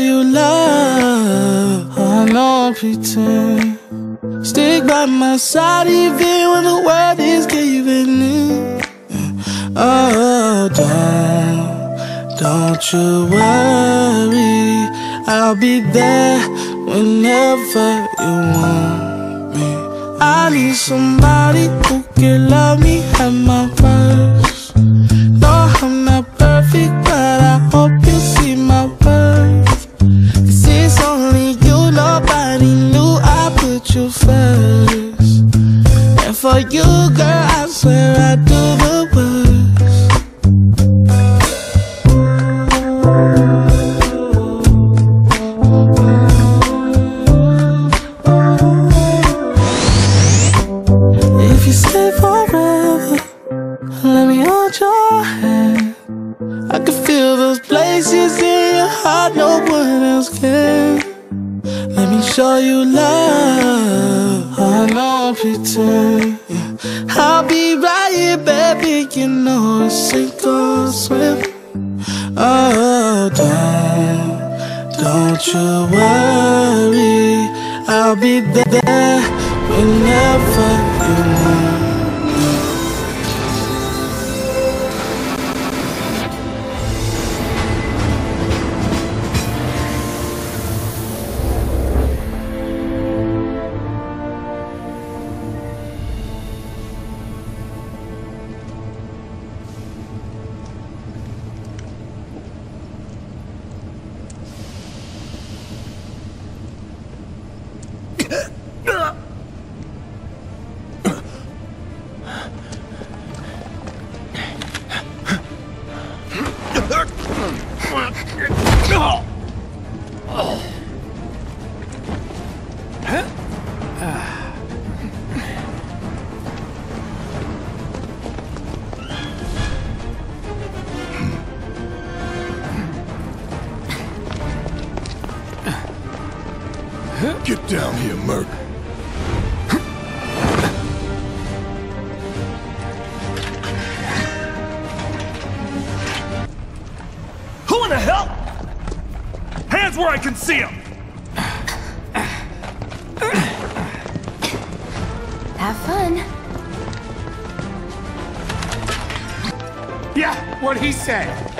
you love. I don't pretend. Stick by my side even when the world is giving in. Oh, don't, don't you worry. I'll be there whenever you want me. I need somebody who can love me at my worst. Heart no one else can. Let me show you love. I don't pretend. I'll be right here, baby. You know it's sink or swim. Oh, don't, don't you worry. I'll be there whenever Get down here, Merc. Who in the hell? Hands where I can see them! Have fun. Yeah, what he said.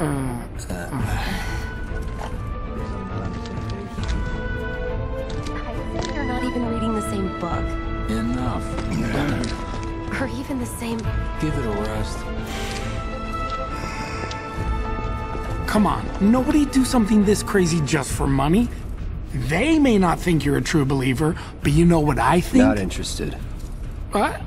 I think you're not even reading the same book. Enough. Or even the same... Give it a rest. Come on, nobody do something this crazy just for money. They may not think you're a true believer, but you know what I think? Not interested. What?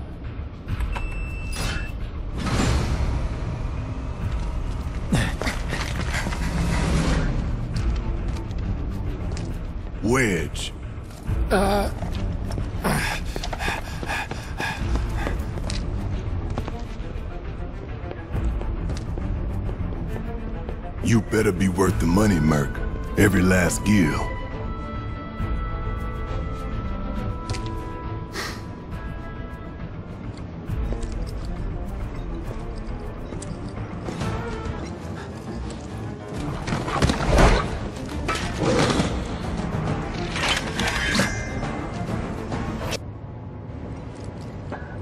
Wedge. You better be worth the money, Merc. Every last gil.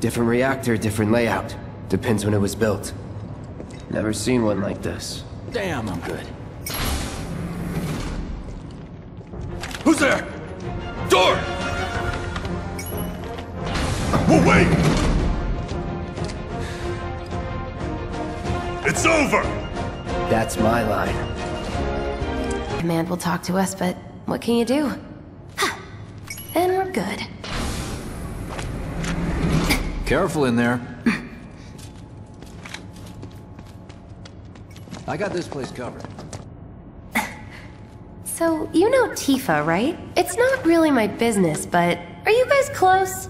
Different reactor, different layout. Depends when it was built. Never seen one like this. Damn, I'm good. Who's there? Door! Well, wait! It's over! That's my line. Command will talk to us, but what can you do? and we're good. Careful in there. I got this place covered. So, you know Tifa, right? It's not really my business, but are you guys close?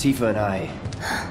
Tifa and I...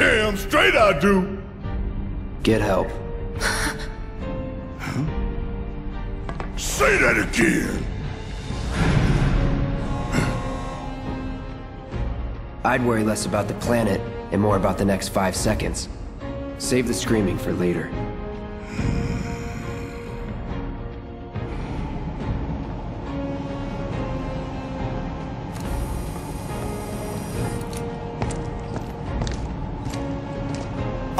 Damn straight I do! Get help. Say that again! I'd worry less about the planet and more about the next five seconds. Save the screaming for later.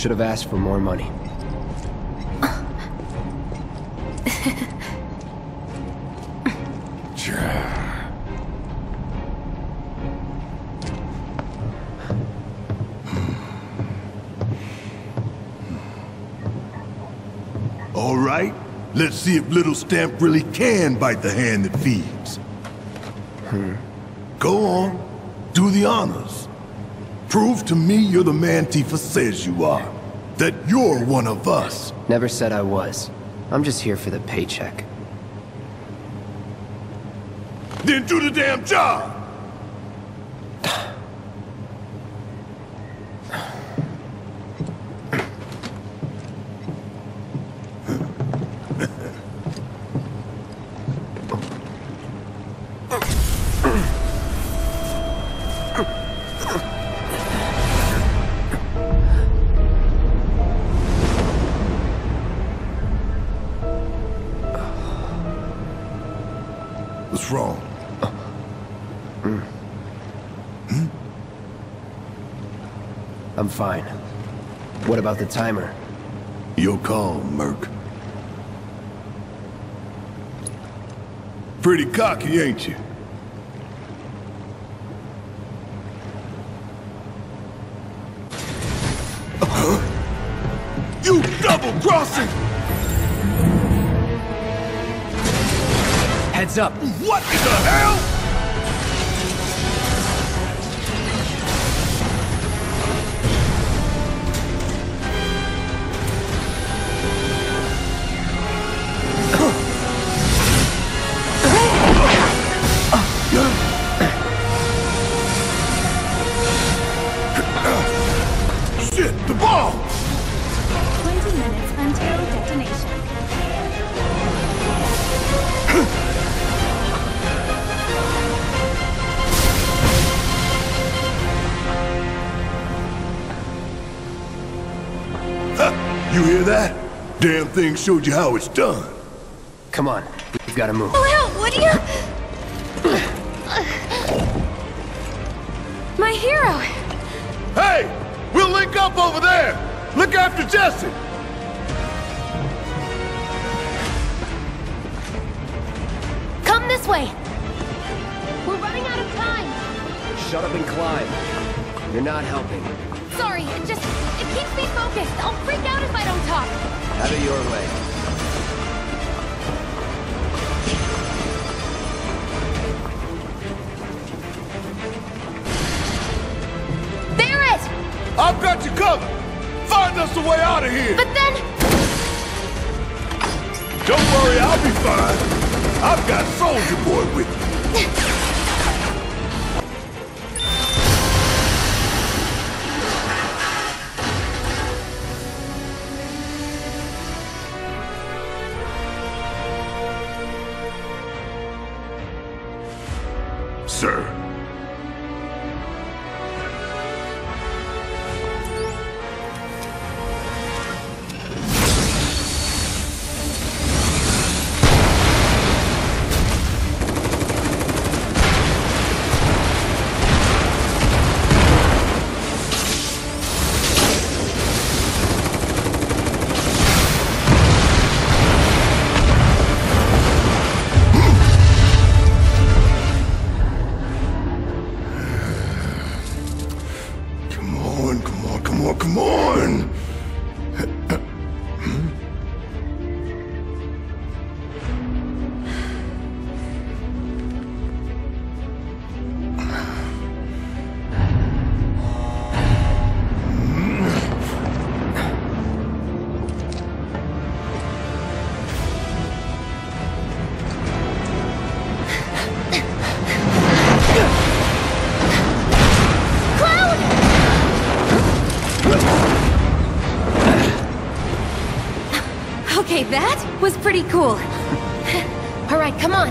Should have asked for more money. All right, let's see if Little Stamp really can bite the hand that feeds. Hmm. Go on, do the honors. Prove to me you're the man Tifa says you are. That you're one of us. Never said I was. I'm just here for the paycheck. Then do the damn job! Wrong? Hmm? I'm fine. What about the timer? Your call, Merc. Pretty cocky, ain't you? You double-crossing! Heads up! What in the hell? you hear that? Damn thing showed you how it's done. Come on, we've got to move. Oh, Pull out, would you? My hero! Hey! We'll link up over there! Look after Jessie! Come this way! We're running out of time! Shut up and climb. You're not helping. Sorry, it just... it keeps me focused. I'll freak out if I don't talk. Have it your way. Barret! I've got you covered! Find us a way out of here! But then... Don't worry, I'll be fine. I've got Soldier Boy with me. Okay, that was pretty cool. All right, come on.